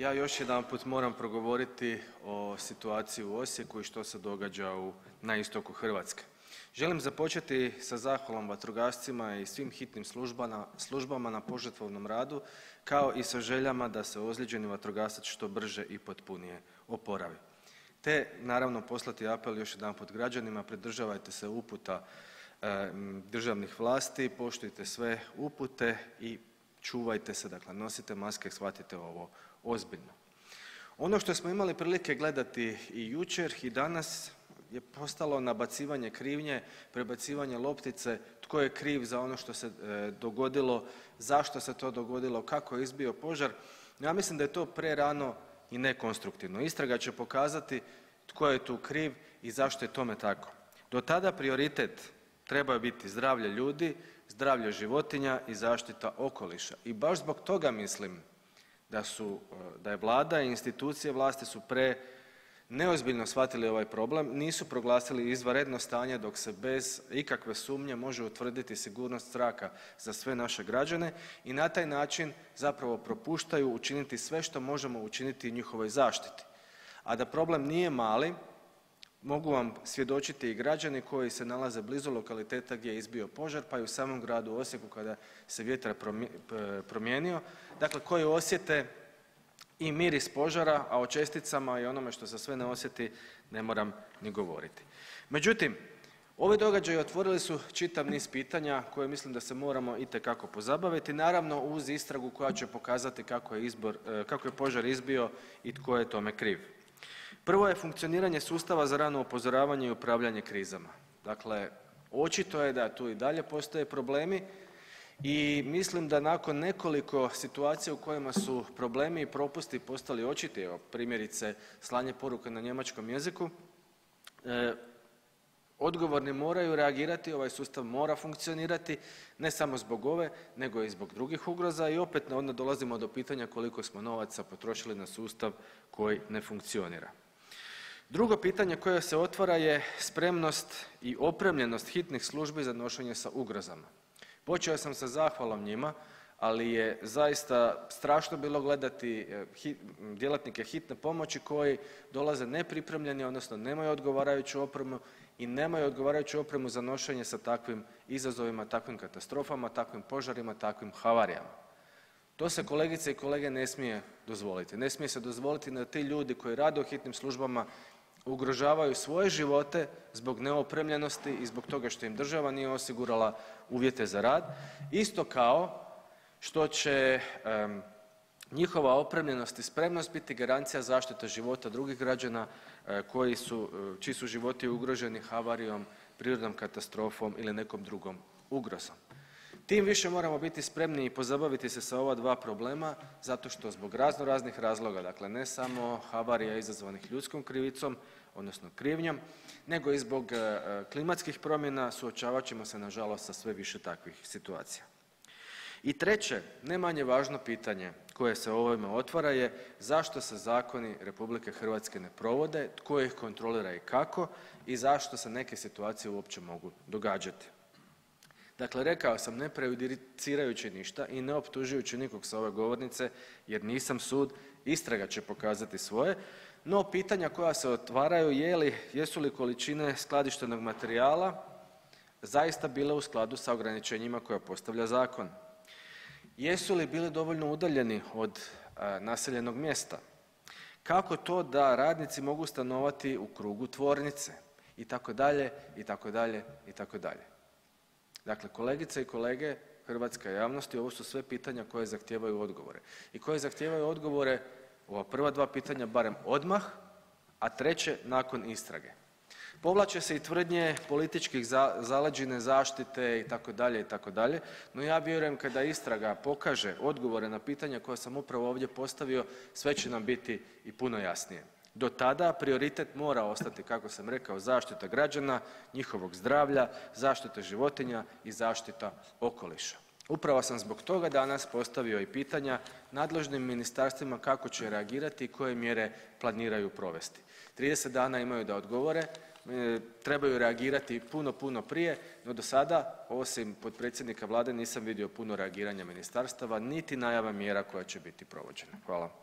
ja još jedanput moram progovoriti o situaciji u Osijeku i što se događa na istoku Hrvatske. Želim započeti sa zahvalom vatrogascima i svim hitnim službama na požrtvovnom radu kao i sa željama da se ozlijeđeni vatrogasac što brže i potpunije oporavi, te naravno poslati apel još jedanput građanima pridržavajte se uputa državnih vlasti, poštujte sve upute i čuvajte se, dakle nosite maske, shvatite ovo ozbiljno. Ono što smo imali prilike gledati i jučer i danas je postalo nabacivanje krivnje, prebacivanje loptice tko je kriv za ono što se dogodilo, zašto se to dogodilo, kako je izbio požar, ja mislim da je to prerano i nekonstruktivno. Istraga će pokazati tko je tu kriv i zašto je tome tako. Do tada prioritet trebaju biti zdravlje ljudi, zdravlje životinja i zaštita okoliša. I baš zbog toga mislim da su, da je vlada i institucije vlasti su preneozbiljno shvatili ovaj problem, nisu proglasili izvanredno stanje dok se bez ikakve sumnje može utvrditi sigurnost zraka za sve naše građane i na taj način zapravo propuštaju učiniti sve što možemo učiniti u njihovoj zaštiti, a da problem nije mali mogu vam svjedočiti i građani koji se nalaze blizu lokaliteta gdje je izbio požar, pa i u samom gradu Osijeku kada se vjetar promijenio, dakle koji osjete i miris požara, a o česticama i onome što se sve ne osjeti ne moram ni govoriti. Međutim, ovi događaji otvorili su čitav niz pitanja koje mislim da se moramo itekako pozabaviti, naravno uz istragu koja će pokazati kako je je požar izbio i tko je tome kriv. Prvo je funkcioniranje sustava za rano upozoravanje i upravljanje krizama, dakle očito je da tu i dalje postoje problemi i mislim da nakon nekoliko situacija u kojima su problemi i propusti postali očiti, evo primjerice slanje poruka na njemačkom jeziku, odgovorni moraju reagirati, ovaj sustav mora funkcionirati ne samo zbog ove nego i zbog drugih ugroza i opet onda dolazimo do pitanja koliko smo novaca potrošili na sustav koji ne funkcionira. Drugo pitanje koje se otvara je spremnost i opremljenost hitnih službi za nošenje sa ugrozama. Počeo sam sa zahvalom njima, ali je zaista strašno bilo gledati djelatnike hitne pomoći koji dolaze nepripremljeni odnosno nemaju odgovarajuću opremu i nemaju odgovarajuću opremu za nošenje sa takvim izazovima, takvim katastrofama, takvim požarima, takvim havarijama. To se kolegice i kolege ne smije dozvoliti, ne smije se dozvoliti da ti ljudi koji rade u hitnim službama ugrožavaju svoje živote zbog neopremljenosti i zbog toga što im država nije osigurala uvjete za rad, isto kao što će njihova opremljenost i spremnost biti garancija zaštite života drugih građana koji su, čiji su životi ugroženi havarijom, prirodnom katastrofom ili nekom drugom ugrozom. Tim više moramo biti spremni i pozabaviti se sa ova dva problema zato što zbog razno raznih razloga, dakle ne samo havarija izazvanih ljudskom krivicom odnosno krivnjom nego i zbog klimatskih promjena suočavat ćemo se nažalost sa sve više takvih situacija. I treće, ne manje važno pitanje koje se ovime otvara je zašto se zakoni RH ne provode, tko ih kontrolira i kako i zašto se neke situacije uopće mogu događati. Dakle, rekao sam ne prejudicirajući ništa i ne optužujući nikog sa ove govornice jer nisam sud, istraga će pokazati svoje, no pitanja koja se otvaraju je li, jesu li količine skladištenog materijala zaista bile u skladu sa ograničenjima koja postavlja zakon, jesu li bili dovoljno udaljeni od naseljenog mjesta, kako to da radnici mogu stanovati u krugu tvornice itd., itd., itd. Dakle, kolegice i kolege, hrvatska javnosti ovo su sve pitanja koja zahtijevaju odgovore i koja zahtijevaju odgovore ova prva dva pitanja barem odmah, a treće nakon istrage. Povlače se i tvrdnje političkih zaleđine zaštite itd., itd., no ja vjerujem kada istraga pokaže odgovore na pitanja koja sam upravo ovdje postavio sve će nam biti i puno jasnije. Do tada prioritet mora ostati kako sam rekao zaštita građana, njihovog zdravlja, zaštita životinja i zaštita okoliša. Upravo sam zbog toga danas postavio i pitanja nadležnim ministarstvima kako će reagirati i koje mjere planiraju provesti. 30 dana imaju da odgovore, trebaju reagirati puno, puno prije, no do sada osim potpredsjednika vlade nisam vidio puno reagiranja ministarstava niti najava mjera koja će biti provođena. Hvala.